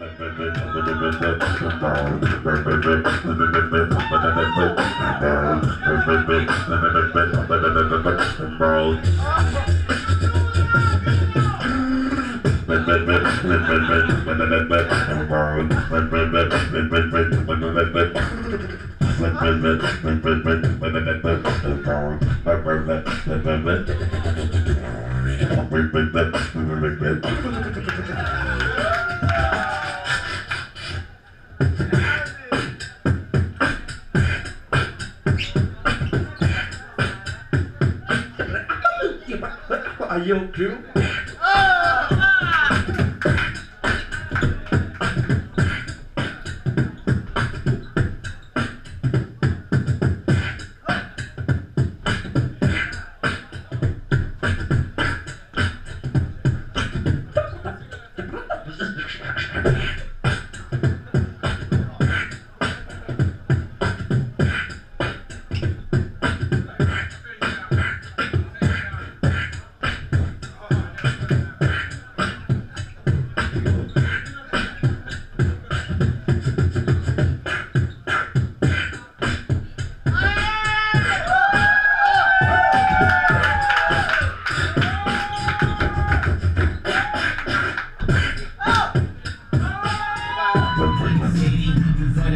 Ha ha ha ha. Are you too?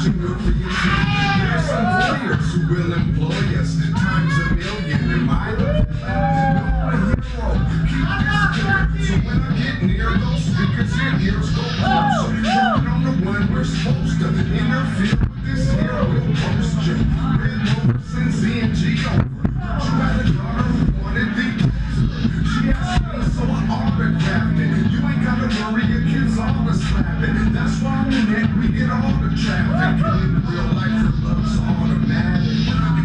diction, good for you. There's some warriors who will employ us. Times a million, in my life. You're a hero, keep this. So when I get near those speakers, your ears go. Turn on the one we're supposed to interfere with this hero. We'll internet, we get all the traffic. Real life for love, so automatic.